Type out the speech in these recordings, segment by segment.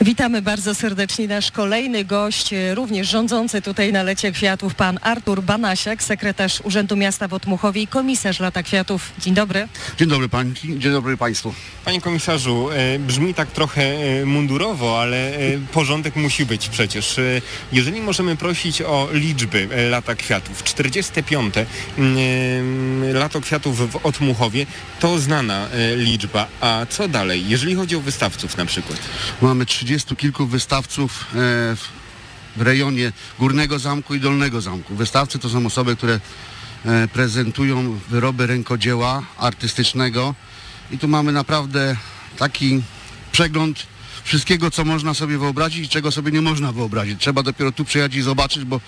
Witamy bardzo serdecznie. Nasz kolejny gość, e, również rządzący tutaj na Lecie Kwiatów, pan Artur Banasiak, sekretarz Urzędu Miasta w Otmuchowie i komisarz Lata Kwiatów. Dzień dobry. Dzień dobry pani, dzień dobry państwu. Panie komisarzu, e, brzmi tak trochę e, mundurowo, ale porządek musi być przecież. Jeżeli możemy prosić o liczby Lata Kwiatów, 45. mm, Lato Kwiatów w Otmuchowie to znana liczba. A co dalej, jeżeli chodzi o wystawców na przykład? Mamy 30 kilku wystawców e, w, w rejonie Górnego Zamku i Dolnego Zamku. Wystawcy to są osoby, które e, prezentują wyroby rękodzieła artystycznego i tu mamy naprawdę taki przegląd wszystkiego, co można sobie wyobrazić i czego sobie nie można wyobrazić. Trzeba dopiero tu przyjechać i zobaczyć, bo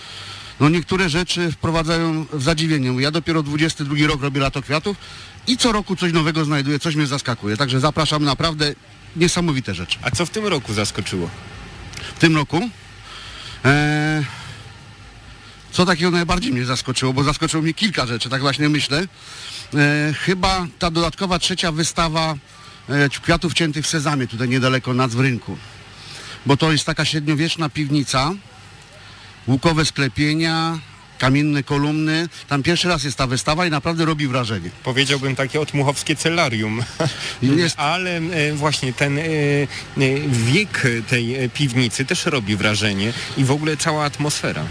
no niektóre rzeczy wprowadzają w zadziwienie. Ja dopiero 22 rok robię Lato Kwiatów i co roku coś nowego znajduję, coś mnie zaskakuje. Także zapraszam naprawdę niesamowite rzeczy. A co w tym roku zaskoczyło? W tym roku e, co takiego najbardziej mnie zaskoczyło, bo zaskoczyło mnie kilka rzeczy, tak właśnie myślę. E, chyba ta dodatkowa trzecia wystawa e, kwiatów ciętych w sezamie, tutaj niedaleko nas w rynku. Bo to jest taka średniowieczna piwnica, łukowe sklepienia, kamienne kolumny. Tam pierwszy raz jest ta wystawa i naprawdę robi wrażenie. Powiedziałbym takie otmuchowskie celarium. Jest- Ale e, właśnie ten e, e, wiek tej piwnicy też robi wrażenie i w ogóle cała atmosfera.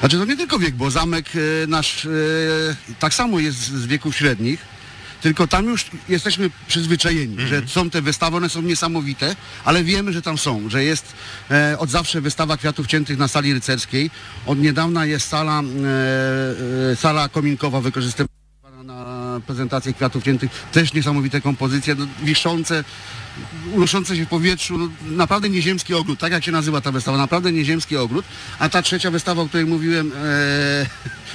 Znaczy to nie tylko wiek, bo zamek nasz tak samo jest z wieków średnich, tylko tam już jesteśmy przyzwyczajeni, że są te wystawy, one są niesamowite, ale wiemy, że tam są, że jest e, od zawsze wystawa kwiatów ciętych na sali rycerskiej. Od niedawna jest sala, e, e, sala kominkowa wykorzystywana na prezentację kwiatów ciętych. Też niesamowite kompozycje, no, wiszące, unoszące się w powietrzu, no, naprawdę nieziemski ogród, tak jak się nazywa ta wystawa, naprawdę nieziemski ogród. A ta trzecia wystawa, o której mówiłem e,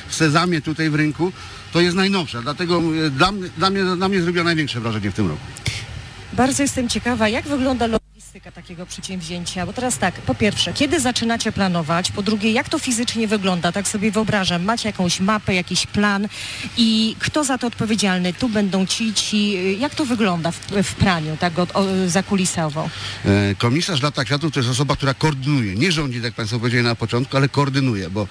w Sezamie tutaj w rynku, to jest najnowsza, dlatego e, dla, dla, mnie, dla mnie zrobiła największe wrażenie w tym roku. Bardzo jestem ciekawa, jak wygląda logistyka takiego przedsięwzięcia. Bo teraz tak, po pierwsze, kiedy zaczynacie planować? Po drugie, jak to fizycznie wygląda? Tak sobie wyobrażam. Macie jakąś mapę, jakiś plan i kto za to odpowiedzialny? Tu będą ci, ci. Jak to wygląda w, w praniu, tak od, o, zakulisowo? E, Komisarz Lata Kwiatów to jest osoba, która koordynuje, nie rządzi, jak Państwo powiedzieli na początku, ale koordynuje, bo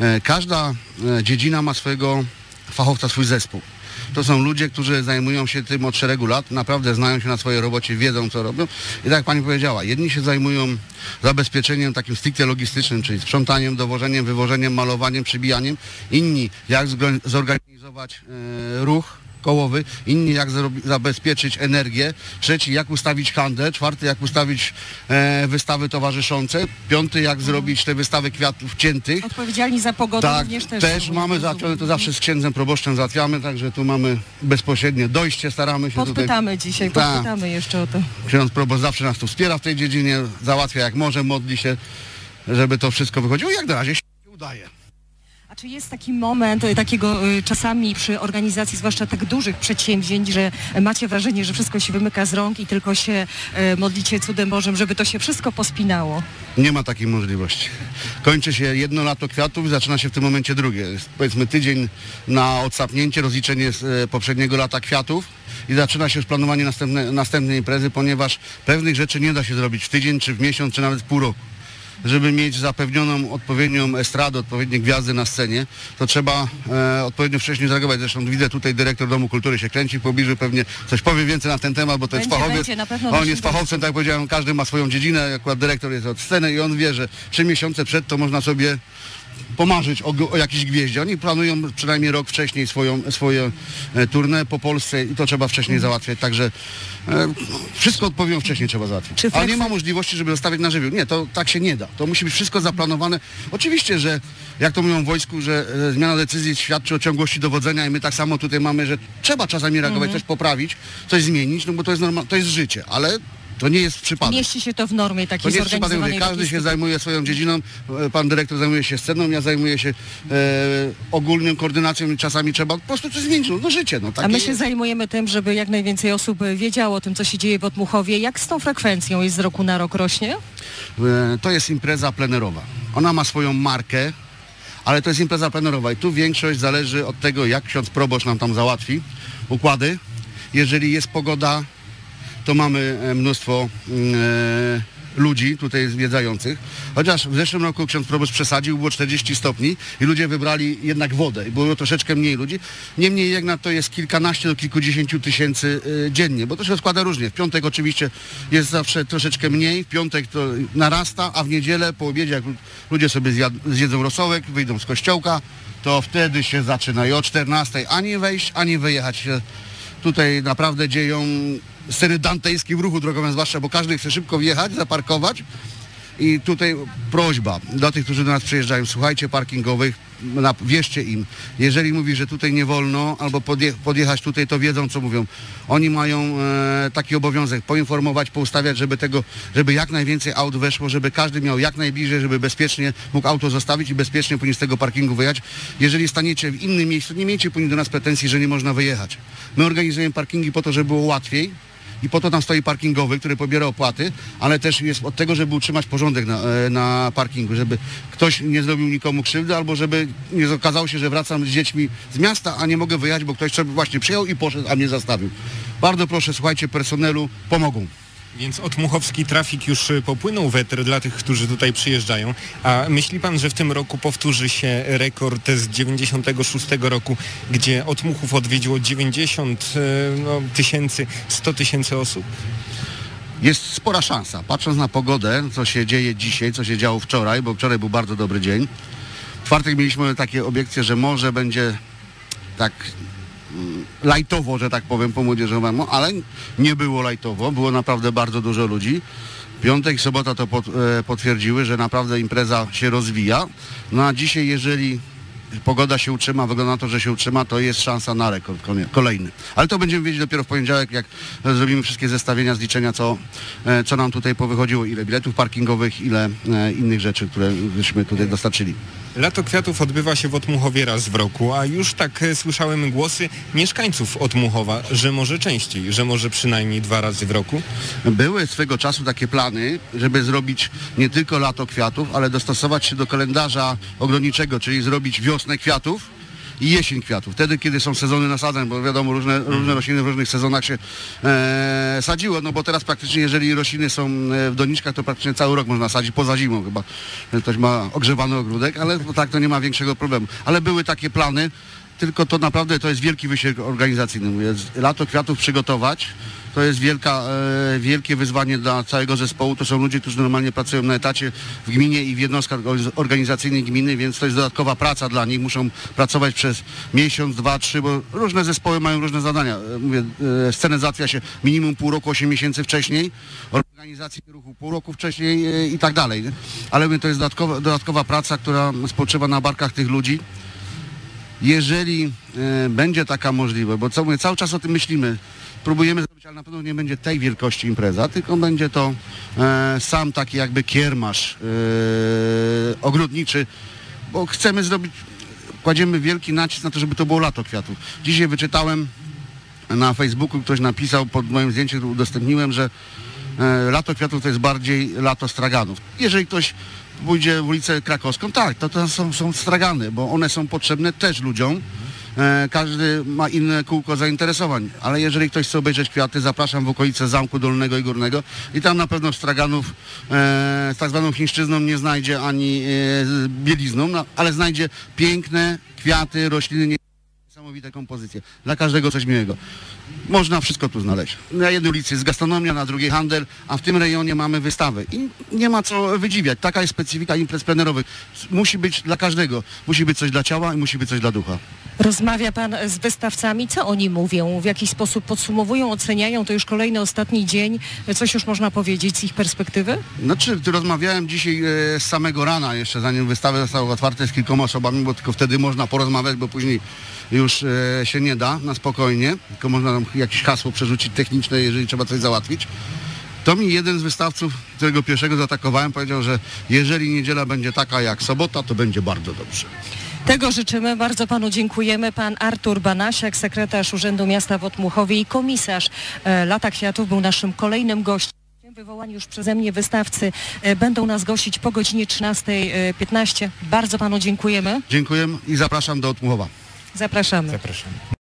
e, każda e, dziedzina ma swojego fachowca, swój zespół. To są ludzie, którzy zajmują się tym od szeregu lat, naprawdę znają się na swojej robocie, wiedzą co robią. I tak jak Pani powiedziała, jedni się zajmują zabezpieczeniem takim stricte logistycznym, czyli sprzątaniem, dowożeniem, wywożeniem, malowaniem, przybijaniem. Inni jak zorganizować e, ruch kołowy, inni jak zabezpieczyć energię, trzeci jak ustawić handel, czwarty jak ustawić e, wystawy towarzyszące, piąty jak zrobić te wystawy kwiatów ciętych. Odpowiedzialni za pogodę Tak, również też. też mamy załatwione, to zawsze z księdzem proboszczem załatwiamy, także tu mamy bezpośrednie dojście, staramy się tutaj. Podpytamy dzisiaj, Tak. podpytamy jeszcze o to. Ksiądz proboszcz zawsze nas tu wspiera w tej dziedzinie, załatwia jak może, modli się, żeby to wszystko wychodziło. Jak na razie się udaje. A czy jest taki moment e, takiego e, czasami przy organizacji, zwłaszcza tak dużych przedsięwzięć, że macie wrażenie, że wszystko się wymyka z rąk i tylko się e, modlicie cudem Bożym, żeby to się wszystko pospinało? Nie ma takiej możliwości. Kończy się jedno lato kwiatów zaczyna się w tym momencie drugie. Powiedzmy tydzień na odsapnięcie, rozliczenie z poprzedniego lata kwiatów i zaczyna się już planowanie następne, następnej imprezy, ponieważ pewnych rzeczy nie da się zrobić w tydzień, czy w miesiąc, czy nawet w pół roku. Żeby mieć zapewnioną odpowiednią estradę, odpowiednie gwiazdy na scenie, to trzeba e, odpowiednio wcześniej zareagować. Zresztą widzę tutaj dyrektor Domu Kultury się kręci w pobliżu, pewnie coś powie więcej na ten temat, bo to jest Będzie, fachowiec. będzie, On jest fachowcem, tak jak powiedziałem, każdy ma swoją dziedzinę, akurat dyrektor jest od sceny i on wie, że trzy miesiące przed to można sobie pomarzyć o, o jakiejś gwieździe. Oni planują przynajmniej rok wcześniej swoją, swoje e, tournée po Polsce i to trzeba wcześniej załatwiać, także e, wszystko odpowiednio wcześniej trzeba załatwić. Ale nie ma możliwości, żeby zostawić na żywioł. Nie, to tak się nie da. To musi być wszystko zaplanowane. Oczywiście, że jak to mówią w wojsku, że e, zmiana decyzji świadczy o ciągłości dowodzenia i my tak samo tutaj mamy, że trzeba czasami reagować, coś poprawić, coś zmienić, no bo to jest, norma- to jest życie, ale to nie jest przypadek. Mieści się to w normie To takiej nie jest przypadek, mówię, każdy się zajmuje swoją dziedziną, e, pan dyrektor zajmuje się sceną, ja zajmuję się e, ogólną koordynacją i czasami trzeba po prostu coś zmienić, no, no życie, no A takie my się jest. zajmujemy tym, żeby jak najwięcej osób e, wiedziało o tym, co się dzieje w Otmuchowie. Jak z tą frekwencją jest z roku na rok rośnie? E, To jest impreza plenerowa. Ona ma swoją markę, ale to jest impreza plenerowa i tu większość zależy od tego, jak ksiądz proboszcz nam tam załatwi układy. Jeżeli jest pogoda, to mamy e, mnóstwo e, ludzi tutaj zwiedzających, chociaż w zeszłym roku ksiądz proboszcz przesadził, było 40 stopni i ludzie wybrali jednak wodę i było troszeczkę mniej ludzi. Niemniej jednak to jest kilkanaście do kilkudziesięciu tysięcy y, dziennie, bo to się składa różnie. W piątek oczywiście jest zawsze troszeczkę mniej, w piątek to narasta, a w niedzielę po obiedzie, jak ludzie sobie zjedzą rosołek, wyjdą z kościołka, to wtedy się zaczyna i o 14 ani wejść, ani wyjechać się. Tutaj naprawdę dzieją sceny dantejskie w ruchu drogowym zwłaszcza, bo każdy chce szybko wjechać, zaparkować. I tutaj prośba dla tych, którzy do nas przyjeżdżają, słuchajcie parkingowych, na, wierzcie im. Jeżeli mówi, że tutaj nie wolno albo podje, podjechać tutaj, to wiedzą, co mówią. Oni mają e, taki obowiązek poinformować, poustawiać, żeby tego, żeby jak najwięcej aut weszło, żeby każdy miał jak najbliżej, żeby bezpiecznie mógł auto zostawić i bezpiecznie później z tego parkingu wyjechać. Jeżeli staniecie w innym miejscu, nie miejcie później do nas pretensji, że nie można wyjechać. My organizujemy parkingi po to, żeby było łatwiej, i po to tam stoi parkingowy, który pobiera opłaty, ale też jest od tego, żeby utrzymać porządek na, e, na parkingu, żeby ktoś nie zrobił nikomu krzywdy, albo żeby nie okazało się, że wracam z dziećmi z miasta, a nie mogę wyjechać, bo ktoś sobie właśnie przyjechał i poszedł, a mnie zastawił. Bardzo proszę, słuchajcie, personelu pomogą. Więc odmuchowski trafik już y, popłynął wetr dla tych, którzy tutaj przyjeżdżają. A myśli pan, że w tym roku powtórzy się rekord z 96 roku, gdzie odmuchów odwiedziło 90 y, no, tysięcy, 100 tysięcy osób? Jest spora szansa. Patrząc na pogodę, co się dzieje dzisiaj, co się działo wczoraj, bo wczoraj był bardzo dobry dzień. W czwartek mieliśmy takie obiekcje, że może będzie tak lajtowo, że tak powiem po młodzieżowemu, ale nie było lajtowo, było naprawdę bardzo dużo ludzi. Piątek i sobota to e, potwierdziły, że naprawdę impreza się rozwija. No a dzisiaj, jeżeli pogoda się utrzyma, wygląda na to, że się utrzyma, to jest szansa na rekord kolejny. Ale to będziemy wiedzieć dopiero w poniedziałek, jak zrobimy wszystkie zestawienia, zliczenia, co, e, co nam tutaj powychodziło, ile biletów parkingowych, ile e, innych rzeczy, które żeśmy tutaj dostarczyli. Lato kwiatów odbywa się w Otmuchowie raz w roku, a już tak e, słyszałem głosy mieszkańców Otmuchowa, że może częściej, że może przynajmniej dwa razy w roku. Były swego czasu takie plany, żeby zrobić nie tylko lato kwiatów, ale dostosować się do kalendarza ogrodniczego, czyli zrobić wiosnę kwiatów i jesień kwiatów. Wtedy, kiedy są sezony nasadzeń, bo wiadomo, różne, różne rośliny w różnych sezonach się e, sadziło, no bo teraz praktycznie, jeżeli rośliny są e, w doniczkach, to praktycznie cały rok można sadzić, poza zimą chyba. Ktoś ma ogrzewany ogródek, ale tak to nie ma większego problemu. Ale były takie plany, tylko to naprawdę to jest wielki wysiłek organizacyjny. Mówię, lato kwiatów przygotować, to jest wielka, e, wielkie wyzwanie dla całego zespołu. To są ludzie, którzy normalnie pracują na etacie w gminie i w jednostkach organiz- organizacyjnych gminy, więc to jest dodatkowa praca dla nich. Muszą pracować przez miesiąc, dwa, trzy, bo różne zespoły mają różne zadania. E, Mówię, e, scenę załatwia się minimum pół roku, 8 miesięcy wcześniej, organizację ruchu pół roku wcześniej e, i tak dalej. Ale mówię, to jest dodatkowa, dodatkowa praca, która spoczywa na barkach tych ludzi jeżeli e, będzie taka możliwość, bo co mówię, cały czas o tym myślimy, próbujemy zrobić, ale na pewno nie będzie tej wielkości impreza, tylko będzie to e, sam taki jakby kiermasz e, ogrodniczy, bo chcemy zrobić, kładziemy wielki nacisk na to, żeby to było lato kwiatów. Dzisiaj wyczytałem na Facebooku, ktoś napisał pod moim zdjęciem, udostępniłem, że lato kwiatów to jest bardziej lato straganów. Jeżeli ktoś pójdzie w ulicę krakowską, tak, to, to są, są stragany, bo one są potrzebne też ludziom. E, każdy ma inne kółko zainteresowań, ale jeżeli ktoś chce obejrzeć kwiaty, zapraszam w okolice Zamku Dolnego i Górnego i tam na pewno straganów e, z tak zwaną chińszczyzną nie znajdzie ani e, bielizną, no, ale znajdzie piękne kwiaty, rośliny, niesamowite kompozycje. Dla każdego coś miłego. Można wszystko tu znaleźć. Na jednej ulicy jest gastronomia, na drugiej handel, a w tym rejonie mamy wystawę. I nie ma co wydziwiać. Taka jest specyfika imprez plenerowych. Musi być dla każdego. Musi być coś dla ciała i musi być coś dla ducha. Rozmawia pan z wystawcami, co oni mówią, w jaki sposób podsumowują, oceniają, to już kolejny, ostatni dzień, coś już można powiedzieć z ich perspektywy? Znaczy, rozmawiałem dzisiaj e, z samego rana, jeszcze zanim wystawy zostały otwarte z kilkoma osobami, bo tylko wtedy można porozmawiać, bo później już e, się nie da na spokojnie, tylko można tam jakieś hasło przerzucić techniczne, jeżeli trzeba coś załatwić. To mi jeden z wystawców, którego pierwszego zaatakowałem, powiedział, że jeżeli niedziela będzie taka jak sobota, to będzie bardzo dobrze. Tego życzymy, bardzo panu dziękujemy. Pan Artur Banasiak, sekretarz Urzędu Miasta w Otmuchowie i komisarz e, Lata Kwiatów był naszym kolejnym gościem. Wywołani już przeze mnie wystawcy e, będą nas gościć po godzinie 13.15. Bardzo panu dziękujemy. Dziękuję i zapraszam do Otmuchowa. Zapraszamy. Zapraszam.